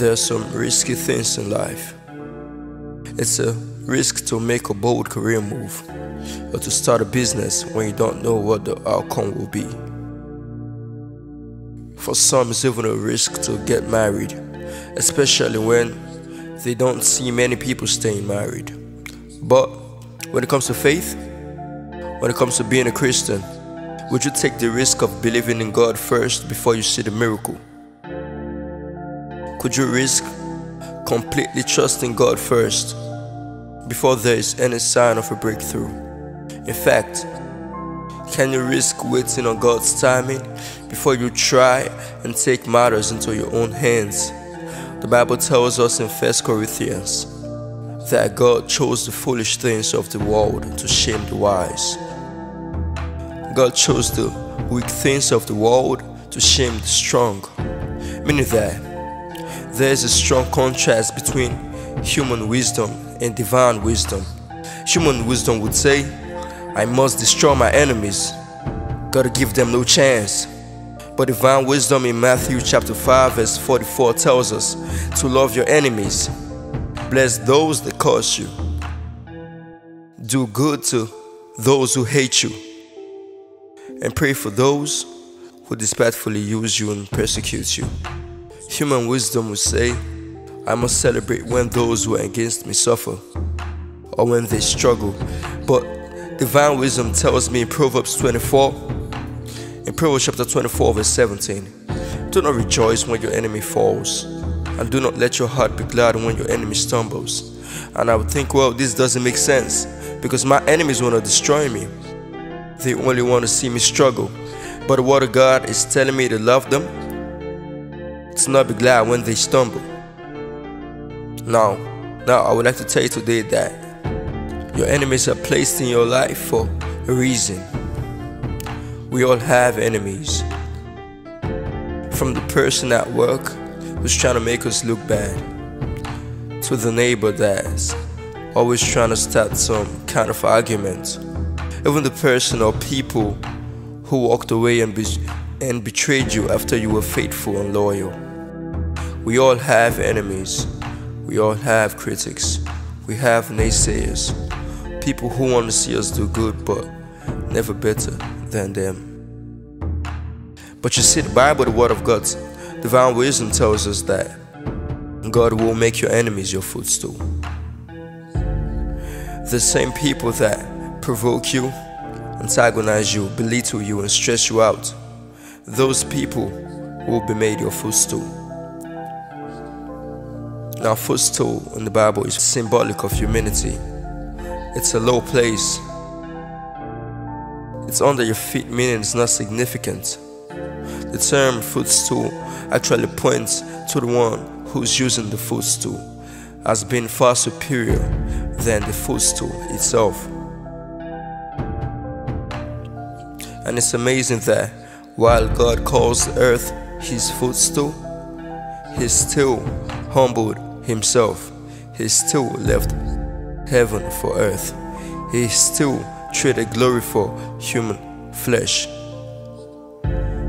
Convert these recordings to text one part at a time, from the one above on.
There are some risky things in life. It's a risk to make a bold career move or to start a business when you don't know what the outcome will be. For some, it's even a risk to get married, especially when they don't see many people staying married. But when it comes to faith, when it comes to being a Christian, would you take the risk of believing in God first before you see the miracle? Could you risk completely trusting God first before there is any sign of a breakthrough? In fact, can you risk waiting on God's timing before you try and take matters into your own hands? The Bible tells us in 1 Corinthians that God chose the foolish things of the world to shame the wise. God chose the weak things of the world to shame the strong, meaning that there is a strong contrast between human wisdom and divine wisdom. Human wisdom would say, I must destroy my enemies, gotta give them no chance. But divine wisdom in Matthew chapter 5 verse 44 tells us to love your enemies, bless those that curse you, do good to those who hate you, and pray for those who despitefully use you and persecute you. Human wisdom would say, I must celebrate when those who are against me suffer or when they struggle. But divine wisdom tells me in Proverbs 24, in Proverbs chapter 24, verse 17, do not rejoice when your enemy falls, and do not let your heart be glad when your enemy stumbles. And I would think, well, this doesn't make sense because my enemies want to destroy me. They only want to see me struggle. But the word of God is telling me to love them to not be glad when they stumble. Now, now I would like to tell you today that your enemies are placed in your life for a reason. We all have enemies. From the person at work who's trying to make us look bad, to the neighbor that's always trying to start some kind of argument, even the person or people who walked away and, be- and betrayed you after you were faithful and loyal. We all have enemies. We all have critics. We have naysayers. People who want to see us do good but never better than them. But you see, the Bible, the Word of God, divine wisdom tells us that God will make your enemies your footstool. The same people that provoke you, antagonize you, belittle you, and stress you out, those people will be made your footstool. Now, footstool in the Bible is symbolic of humility. It's a low place. It's under your feet, meaning it's not significant. The term footstool actually points to the one who's using the footstool as being far superior than the footstool itself. And it's amazing that while God calls the earth his footstool, he's still humbled himself. He still left heaven for earth. He still traded glory for human flesh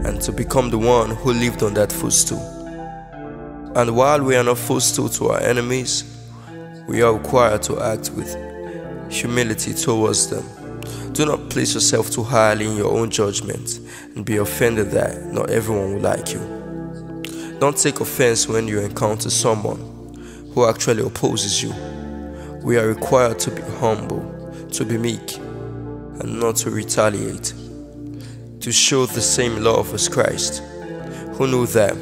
and to become the one who lived on that footstool. And while we are not footstool to our enemies, we are required to act with humility towards them. Do not place yourself too highly in your own judgment and be offended that not everyone will like you. Don't take offense when you encounter someone who actually opposes you. We are required to be humble, to be meek, and not to retaliate. To show the same love as Christ, who knew that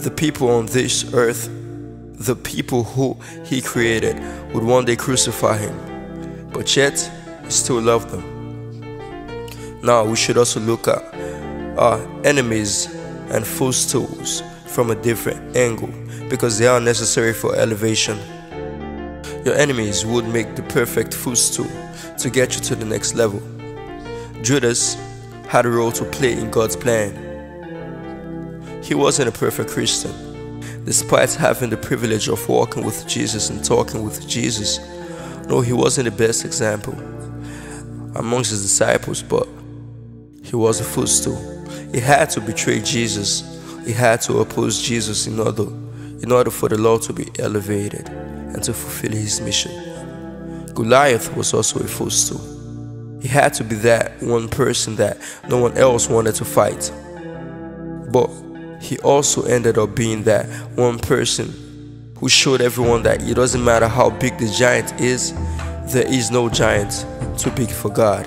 the people on this earth, the people who He created, would one day crucify Him, but yet He still loved them. Now we should also look at our enemies and footstools from a different angle because they are necessary for elevation. Your enemies would make the perfect footstool to get you to the next level. Judas had a role to play in God's plan. He wasn't a perfect Christian. Despite having the privilege of walking with Jesus and talking with Jesus, no, he wasn't the best example amongst his disciples, but he was a footstool. He had to betray Jesus. He had to oppose Jesus in order in order for the Lord to be elevated and to fulfill his mission. Goliath was also a footstool. He had to be that one person that no one else wanted to fight. But he also ended up being that one person who showed everyone that it doesn't matter how big the giant is, there is no giant too big for God.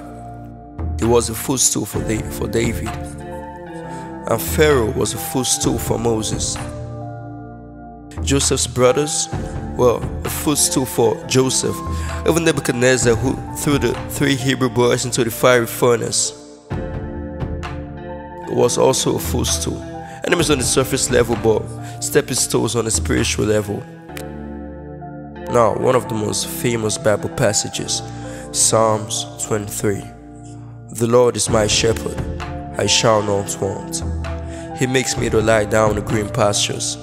He was a footstool for, for David. And Pharaoh was a footstool for Moses. Joseph's brothers, were a footstool for Joseph. Even Nebuchadnezzar, who threw the three Hebrew boys into the fiery furnace, was also a footstool. Enemies on the surface level, but stepping stones on the spiritual level. Now, one of the most famous Bible passages, Psalms 23. The Lord is my shepherd, I shall not want. He makes me to lie down in green pastures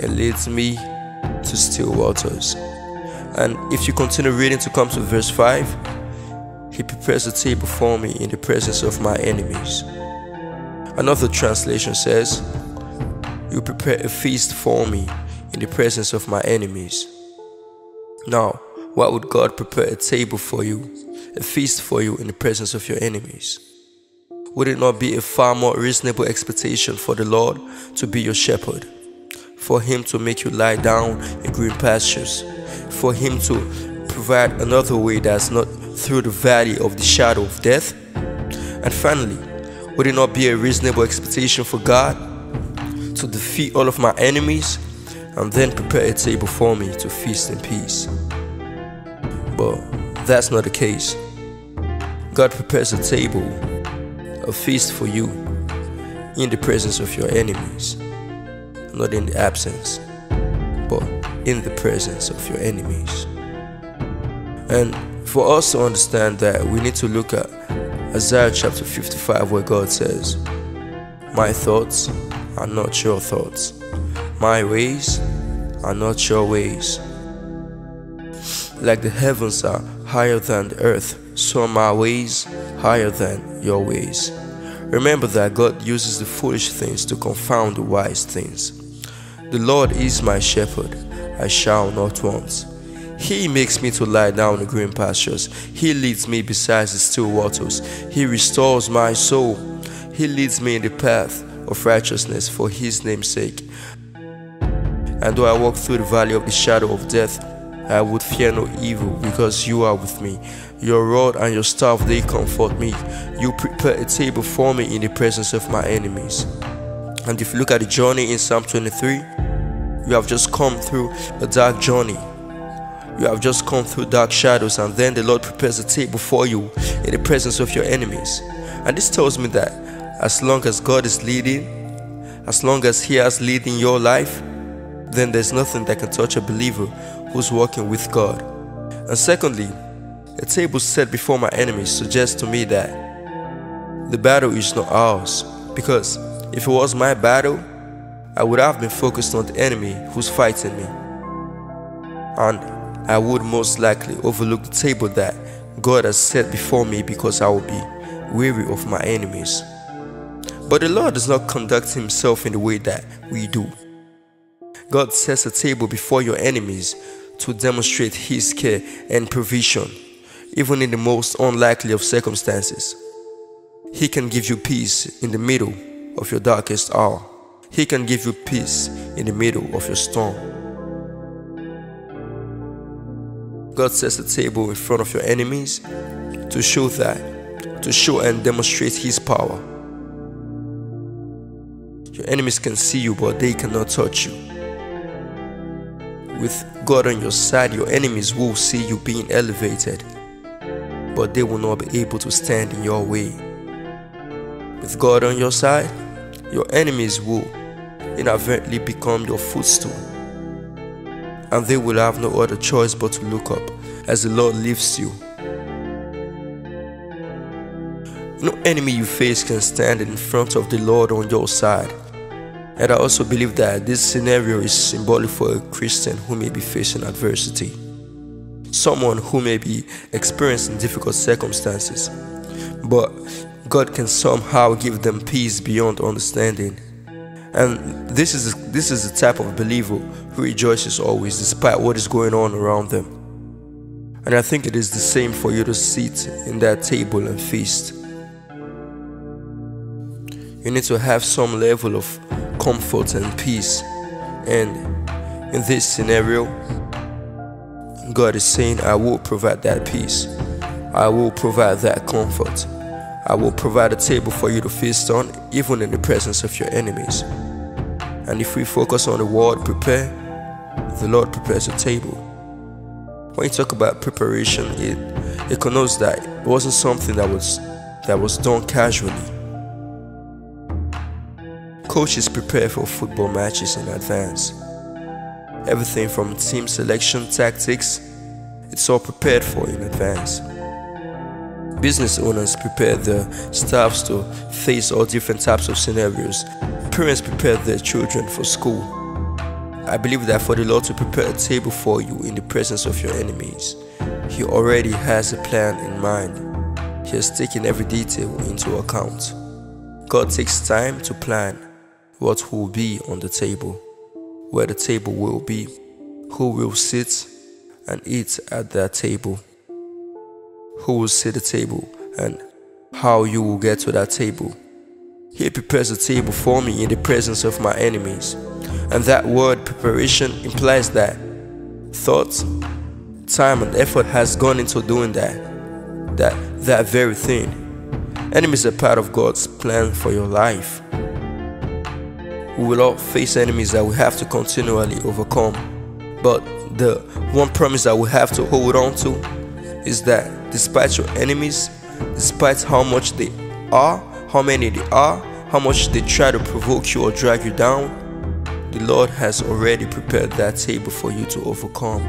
and leads me to still waters. And if you continue reading to come to verse 5, He prepares a table for me in the presence of my enemies. Another translation says, You prepare a feast for me in the presence of my enemies. Now, why would God prepare a table for you, a feast for you in the presence of your enemies? Would it not be a far more reasonable expectation for the Lord to be your shepherd? For Him to make you lie down in green pastures, for Him to provide another way that's not through the valley of the shadow of death. And finally, would it not be a reasonable expectation for God to defeat all of my enemies and then prepare a table for me to feast in peace? But that's not the case. God prepares a table, a feast for you in the presence of your enemies not in the absence, but in the presence of your enemies. And for us to understand that, we need to look at Isaiah chapter 55, where God says, My thoughts are not your thoughts, my ways are not your ways. Like the heavens are higher than the earth, so are my ways higher than your ways. Remember that God uses the foolish things to confound the wise things. The Lord is my shepherd, I shall not want. He makes me to lie down in green pastures. He leads me beside the still waters. He restores my soul. He leads me in the path of righteousness for his name's sake. And though I walk through the valley of the shadow of death, I would fear no evil because you are with me. Your rod and your staff, they comfort me. You prepare a table for me in the presence of my enemies. And if you look at the journey in Psalm 23, you have just come through a dark journey. You have just come through dark shadows, and then the Lord prepares a table for you in the presence of your enemies. And this tells me that as long as God is leading, as long as He has leading your life, then there's nothing that can touch a believer who's walking with God. And secondly, a table set before my enemies suggests to me that the battle is not ours because if it was my battle, I would have been focused on the enemy who's fighting me. And I would most likely overlook the table that God has set before me because I will be weary of my enemies. But the Lord does not conduct himself in the way that we do. God sets a table before your enemies to demonstrate his care and provision, even in the most unlikely of circumstances. He can give you peace in the middle of your darkest hour. He can give you peace in the middle of your storm. God sets a table in front of your enemies to show that, to show and demonstrate His power. Your enemies can see you, but they cannot touch you. With God on your side, your enemies will see you being elevated, but they will not be able to stand in your way. With God on your side, your enemies will inadvertently become your footstool. And they will have no other choice but to look up as the Lord lifts you. No enemy you face can stand in front of the Lord on your side. And I also believe that this scenario is symbolic for a Christian who may be facing adversity. Someone who may be experiencing difficult circumstances. But God can somehow give them peace beyond understanding And this is this is the type of believer who rejoices always despite what is going on around them. And I think it is the same for you to sit in that table and feast. You need to have some level of comfort and peace. And in this scenario, God is saying, I will provide that peace. I will provide that comfort. I will provide a table for you to feast on, even in the presence of your enemies. And if we focus on the word prepare, the Lord prepares a table. When you talk about preparation, it, it connotes that it wasn't something that was that was done casually. Coaches prepare for football matches in advance. Everything from team selection tactics, it's all prepared for in advance. Business owners prepare their staffs to face all different types of scenarios. Parents prepare their children for school. I believe that for the Lord to prepare a table for you in the presence of your enemies, He already has a plan in mind. He has taken every detail into account. God takes time to plan what will be on the table, where the table will be, who will sit and eat at that table who will at the table and how you will get to that table. He prepares a table for me in the presence of my enemies. And that word preparation implies that thought, time, and effort has gone into doing that. That that very thing. Enemies are part of God's plan for your life. We will all face enemies that we have to continually overcome. But the one promise that we have to hold on to is that despite your enemies, despite how much they are, how many they are, how much they try to provoke you or drag you down, the Lord has already prepared that table for you to overcome.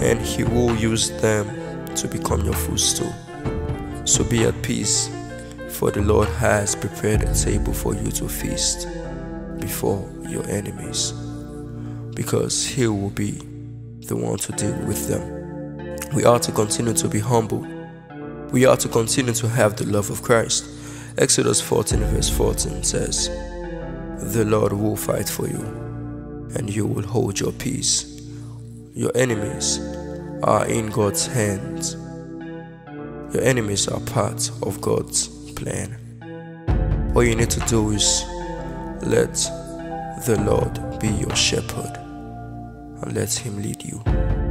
And He will use them to become your footstool. So be at peace, for the Lord has prepared a table for you to feast before your enemies, because He will be the one to deal with them. We are to continue to be humble. We are to continue to have the love of Christ. Exodus 14, verse 14 says, The Lord will fight for you, and you will hold your peace. Your enemies are in God's hands. Your enemies are part of God's plan. All you need to do is let the Lord be your shepherd and let Him lead you.